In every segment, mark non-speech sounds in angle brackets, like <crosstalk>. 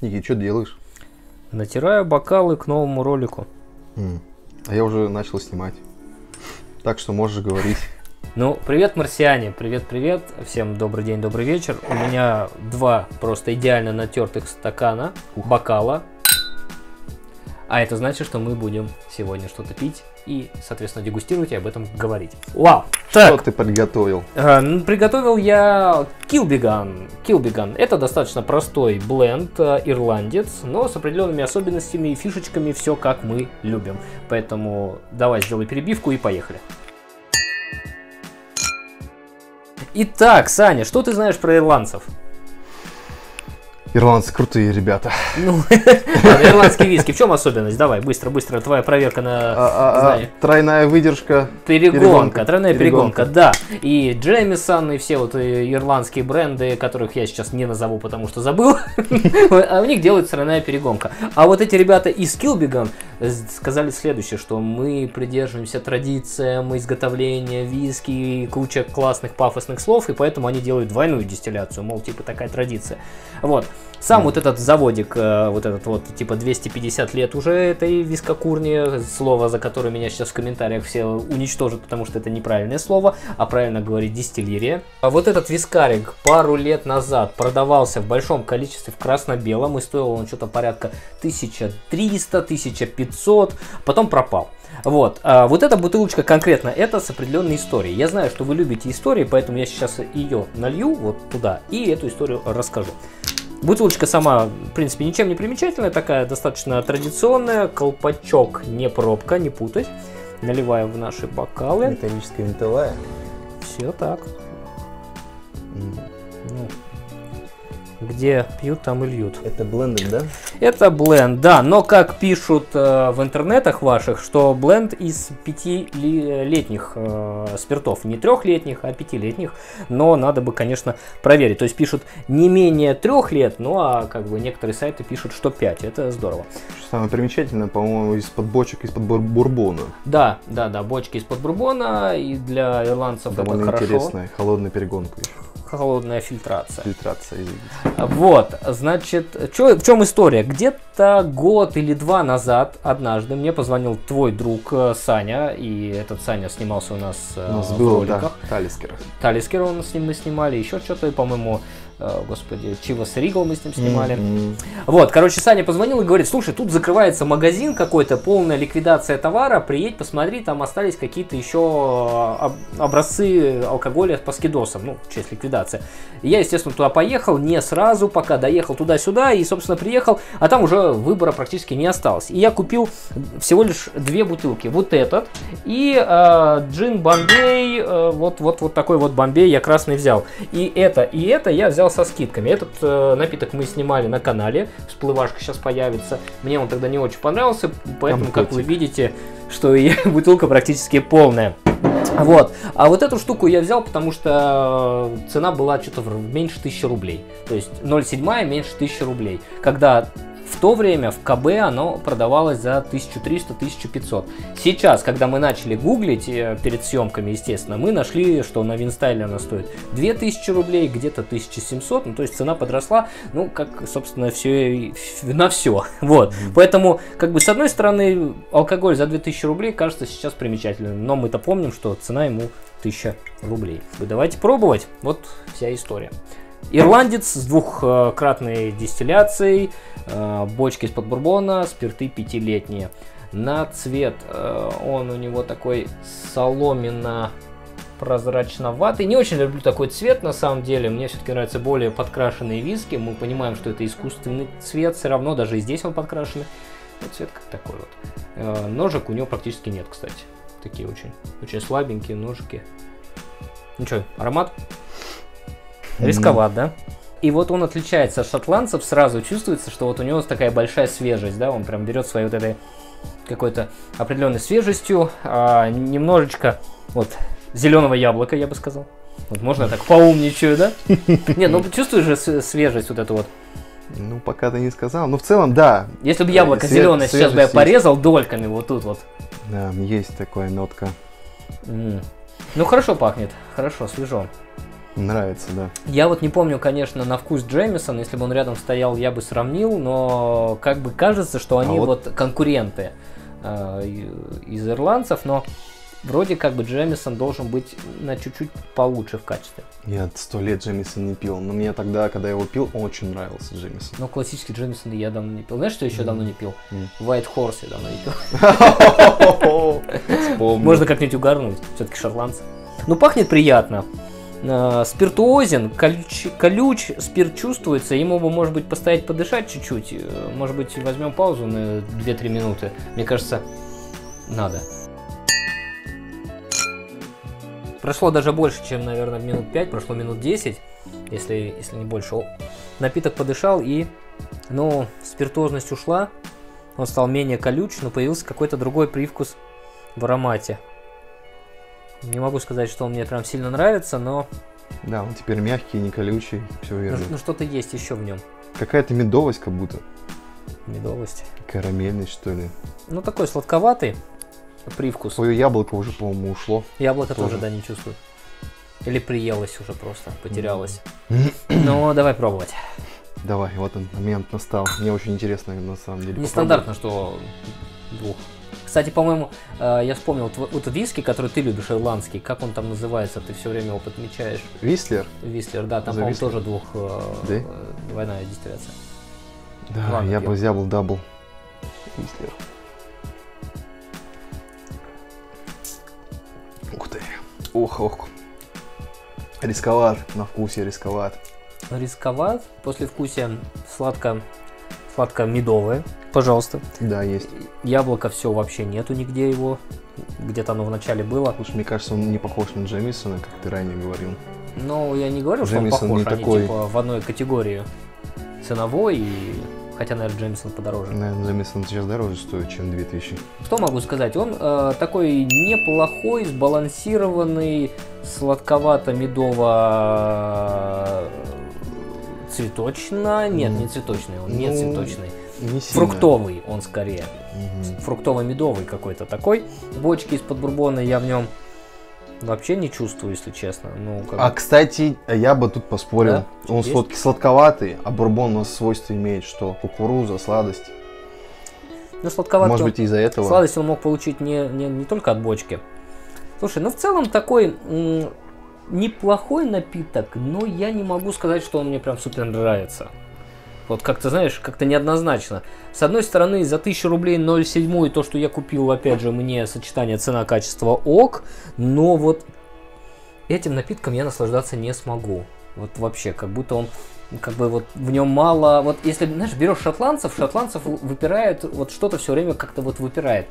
Ники, что делаешь? Натираю бокалы к новому ролику. М, А я уже начал снимать. Так что можешь говорить. Ну, привет, марсиане, привет-привет, всем добрый день, добрый вечер. У меня два просто идеально натертых стакана, бокала. А это значит, что мы будем сегодня что-то пить и, соответственно, дегустировать и об этом говорить. Вау! Что Так, ты приготовил? э, приготовил я Килбиган. Килбиган. Это достаточно простой бленд, э, ирландец, но с определенными особенностями и фишечками, все как мы любим. Поэтому давай сделай перебивку и поехали. Итак, Саня, что ты знаешь про ирландцев? Ирландцы крутые ребята. Ну, <laughs> ирландский виски. В чем особенность? Давай, быстро, быстро, твоя проверка на А- а- а, знание. тройная выдержка. Перегонка, тройная перегонка. Да. И Джемисон, и все вот э, ирландские бренды, которых я сейчас не назову, потому что забыл, <laughs> а у них делается тройная перегонка. А вот эти ребята из Килбиган сказали следующее, что мы придерживаемся традициям изготовления виски и куча классных пафосных слов, и поэтому они делают двойную дистилляцию, мол, типа такая традиция. Вот. Сам вот этот заводик, э, вот этот вот, типа 250 лет уже этой вискокурни, слово, за которое меня сейчас в комментариях все уничтожат, потому что это неправильное слово, а правильно говорить дистиллерия. А вот этот вискарик пару лет назад продавался в большом количестве в красно-белом, и стоил он что-то порядка 1300-1500, потом пропал. Вот, а вот эта бутылочка конкретно, это с определенной историей. Я знаю, что вы любите истории, поэтому я сейчас ее налью вот туда и эту историю расскажу. Бутылочка сама, в принципе, ничем не примечательная, такая достаточно традиционная, колпачок, не пробка, не путать. Наливаем в наши бокалы. Металлическая винтовая. Все так. М, Ну, где пьют, там и льют. Это блендед, да? Это бленд, да, но как пишут э, в интернетах ваших, что бленд из пятилетних э, спиртов, не трехлетних, а пятилетних, но надо бы, конечно, проверить. То есть пишут не менее трех лет, ну а как бы некоторые сайты пишут, что 5, это здорово. Что самое примечательное, по-моему, из-под бочек, из-под бур- бурбона. Да, да, да, бочки из-под бурбона, и для ирландцев Довольно это хорошо. интересная, холодная перегонка еще. Холодная фильтрация. Фильтрация, извините. Вот, значит, чё, в чем история? Где-то год или два назад однажды мне позвонил твой друг э, Саня, и этот Саня снимался у нас, э, У нас в был, да, роликах. Талискер. Талискера он с ним мы снимали, еще что-то, по-моему, э, господи, Чивас Ригл мы с ним снимали. М, Вот, короче, Саня позвонил и говорит, слушай, тут закрывается магазин какой-то, полная ликвидация товара, приедь, посмотри, там остались какие-то еще об- образцы алкоголя по скидосам, ну, в честь ликвидации. И Я, естественно, туда поехал, не сразу, пока доехал туда-сюда, и, собственно, приехал, а там уже выбора практически не осталось. И я купил всего лишь две бутылки, вот этот и э, джин Бомбей, э, вот, вот, вот такой вот Бомбей я красный взял. И это, и это я взял со скидками. Этот э, напиток мы снимали на канале, всплывашка сейчас появится. Мне он тогда не очень понравился, поэтому, как вы видите, что и <laughs> бутылка практически полная. Вот. А вот эту штуку я взял, потому что э, цена была что-то меньше тысячи рублей. То есть 0,7 меньше тысячи рублей. Когда в то время в КБ оно продавалось за 1300-1500. Сейчас, когда мы начали гуглить э, перед съемками, естественно, мы нашли, что на Винстайле она стоит 2000 рублей, где-то 1700, ну то есть цена подросла, ну как, собственно, все на все. <laughs> Вот. Поэтому, как бы, с одной стороны, алкоголь за 2000 рублей кажется сейчас примечательным, но мы-то помним, что цена ему 1000 рублей. Вы давайте пробовать. Вот вся история. Ирландец с двухкратной дистилляцией, э, бочки из-под бурбона, спирты пятилетние. На цвет э, он у него такой соломенно прозрачноватый. Не очень люблю такой цвет на самом деле. Мне все-таки нравятся более подкрашенные виски. Мы понимаем, что это искусственный цвет. Все равно даже и здесь он подкрашенный. Вот цвет как такой вот. Э, Ножек у него практически нет, кстати. Такие очень, очень слабенькие ножики. Ну что, аромат? Рисковат, да? И вот он отличается от шотландцев, сразу чувствуется, что вот у него такая большая свежесть, да, он прям берет своей вот этой какой-то определенной свежестью, а, немножечко вот зеленого яблока, я бы сказал. Вот можно я так поумничаю, да? <laughs> Не, ну чувствуешь же свежесть вот эту вот. Ну, пока ты не сказал. Ну, в целом, да. Если бы яблоко Све- зеленое сейчас бы я свежесть есть. порезал дольками вот тут вот. Да, есть такая нотка. М. Ну хорошо пахнет, хорошо, свежо. Нравится, да. Я вот не помню, конечно, на вкус Джемисон, если бы он рядом стоял, я бы сравнил, но как бы кажется, что они А вот... вот- конкуренты э, из ирландцев, но вроде как бы Джемисон должен быть на чуть-чуть получше в качестве. Я сто лет Джемисон не пил, но мне тогда, когда я его пил, очень нравился Джемисон. Но классический Джемисон я давно не пил. Знаешь, что еще Мгм. давно не пил? М. White Horse я давно не пил. <laughs> Можно как-нибудь угарнуть, все-таки шотландцы. Ну, пахнет приятно. Э, Спиртуозен, колюч, колюч, спирт чувствуется, ему бы, может быть, постоять подышать чуть-чуть. Э, Может быть, возьмем паузу на 2-3 минуты. Мне кажется, надо. Прошло даже больше, чем, наверное, минут 5, прошло минут 10, если, если не больше. Напиток подышал и, ну, спиртуозность ушла, он стал менее колюч, но появился какой-то другой привкус в аромате. Не могу сказать, что он мне прям сильно нравится, но Да, он теперь мягкий, не колючий, все ну, верно. ну, что-то есть еще в нем. Какая-то медовость как будто. Медовость. Карамельность, что ли. Ну, такой сладковатый привкус. Свое яблоко уже, по-моему, ушло. Яблоко тоже. тоже, да, не чувствую. Или приелось уже просто, потерялось. Ну, давай пробовать. Давай, вот он, момент настал. Мне очень интересно, на самом деле. Нестандартно, что двух. Кстати, по-моему, э, я вспомнил вот виски, который ты любишь, ирландский, как он там называется, ты все время его подмечаешь. Вислер? Вислер, да, там, по-моему, тоже двух, э, Да? двойная дистилляция. Да, Ладно, я бы взял double. Вислер. Ух ты. Ох, ох. Резковат, на вкусе резковат. Резковат, послевкусие сладко, сладко-медовое, пожалуйста. Да, есть. Яблоко все вообще нету нигде его, где-то оно вначале было. Слушай, мне кажется, он не похож на Джемисона, как ты ранее говорил. Но я не говорю, что он Джемисон похож, не они такой. типа в одной категории ценовой, и... хотя, наверное, Джеймсон подороже. Наверное, Джемисон сейчас дороже стоит, чем 2000. Что могу сказать? Он э, такой неплохой, сбалансированный, сладковато-медово цветочно. Нет, не цветочный, он не Ну, цветочный. Не сильно. Фруктовый он скорее. Мгм. Фруктово-медовый какой-то такой. Бочки из-под бурбона я в нем вообще не чувствую, если честно. Ну, как... А, кстати, я бы тут поспорил. Да? Он Есть? сладкий, сладковатый, а бурбон у нас свойство имеет, что кукуруза, сладость. ну, сладковатый Может быть, из-за этого. Сладость он мог получить не, не, не только от бочки. Слушай, ну в целом такой м, неплохой напиток, но я не могу сказать, что он мне прям супер нравится. Вот как-то, знаешь, как-то неоднозначно. С одной стороны, за 1000 рублей 0,7 и то, что я купил, опять же, мне сочетание цена-качество ок, но вот этим напитком я наслаждаться не смогу. Вот вообще, как будто он как бы вот в нем мало, вот если, знаешь, берешь шотландцев, шотландцев выпирает, вот что-то все время как-то вот выпирает.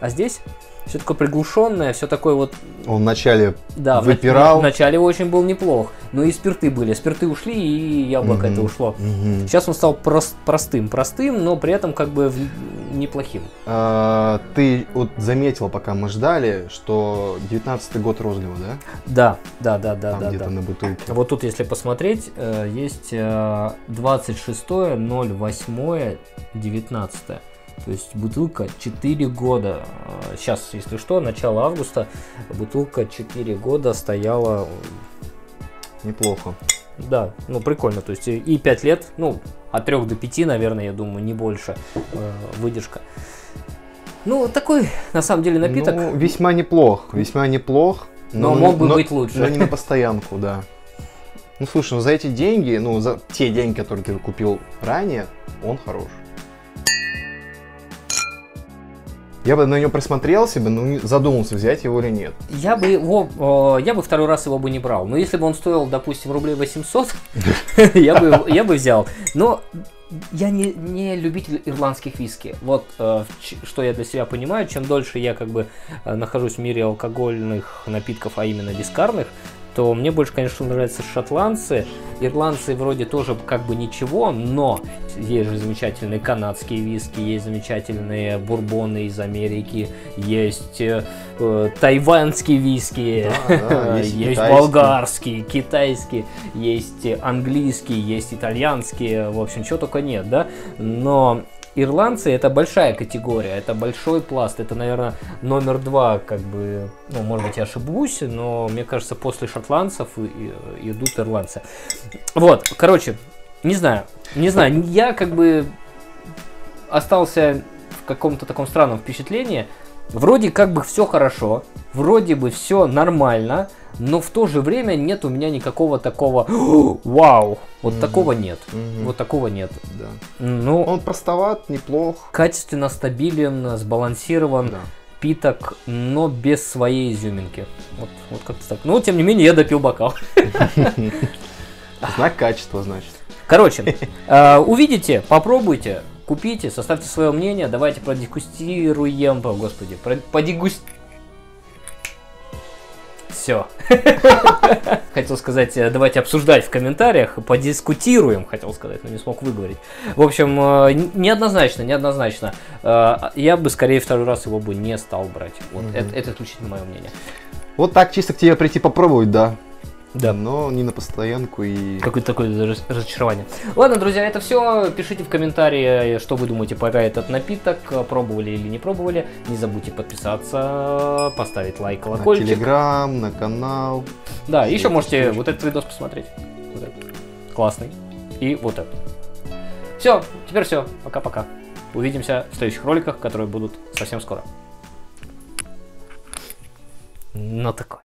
А здесь все такое приглушенное, все такое вот, Он вначале да, Выпирал. В, начале очень был неплох, но и спирты были, спирты ушли и яблоко Мгм. это ушло. Мгм. Сейчас он стал прос- простым, простым, но при этом как бы неплохим. А, ты вот заметил, пока мы ждали, что 19 год розлива, да? Да, да, да, да, Там да, где-то да. на бутылке. Вот тут, если посмотреть, э, есть э, 26 08 19 то есть бутылка 4 года. Сейчас, если что, начало августа, бутылка 4 года стояла, Неплохо. да, ну прикольно, то есть и- и 5 лет, ну, от 3 до 5, наверное, я думаю, не больше э, выдержка. Ну, такой, на самом деле, напиток. Ну, весьма неплох, весьма неплох. Но мог бы быть лучше. Но не на постоянку, да. Ну слушай, ну за эти деньги, ну за те деньги, которые ты купил ранее, он хорош. Я бы на него присмотрелся бы, но задумался, взять его или нет. Я бы его, э, я бы второй раз его бы не брал. Но если бы он стоил, допустим, рублей 800, <laughs> я бы, я бы взял. Но я не, не любитель ирландских виски. Вот э, что я для себя понимаю. Чем дольше я как бы э, нахожусь в мире алкогольных напитков, а именно вискарных, то мне больше, конечно, нравятся шотландцы. Ирландцы вроде тоже как бы ничего, но есть же замечательные канадские виски, есть замечательные бурбоны из Америки, есть э, тайванские виски, Да, да, <laughs> есть есть болгарские, китайские, есть английские, есть итальянские, в общем, чего только нет, да. Но ирландцы это большая категория, это большой пласт, это, наверное, номер два, как бы, ну, может быть, я ошибусь, но мне кажется, после шотландцев идут ирландцы. Вот, короче, не знаю, не знаю, я как бы остался в каком-то таком странном впечатлении. Вроде как бы все хорошо, вроде бы все нормально, но в то же время нет у меня никакого такого вау, вот Мгм. такого нет, Мгм. вот такого нет. Да. Ну, Он простоват, неплох. качественно стабилен, сбалансирован, Да. питок, но без своей изюминки. Вот, вот как-то так. Ну, тем не менее, я допил бокал. <laughs> Знак качества, значит. Короче, э, увидите, попробуйте, купите, составьте свое мнение, давайте продегустируем, о, господи, подегуст... Все. <laughs> Хотел сказать, э, давайте обсуждать в комментариях, подискутируем, хотел сказать, но не смог выговорить. В общем, э, неоднозначно, неоднозначно. Э, Я бы скорее второй раз его бы не стал брать. Вот, это исключительно мое мнение. Вот так чисто к тебе прийти попробовать, да. Да. Но не на постоянку и... Какое-то такое раз- разочарование. Ладно, друзья, это все. Пишите в комментарии, что вы думаете про этот напиток. Пробовали или не пробовали. Не забудьте подписаться, поставить лайк, На колокольчик. телеграм, на канал. Да, еще Ссылки, можете ссылочки. вот этот видос посмотреть. Вот этот. Классный. И вот этот. Все, теперь все. Пока-пока. Увидимся в следующих роликах, которые будут совсем скоро. Ну такой.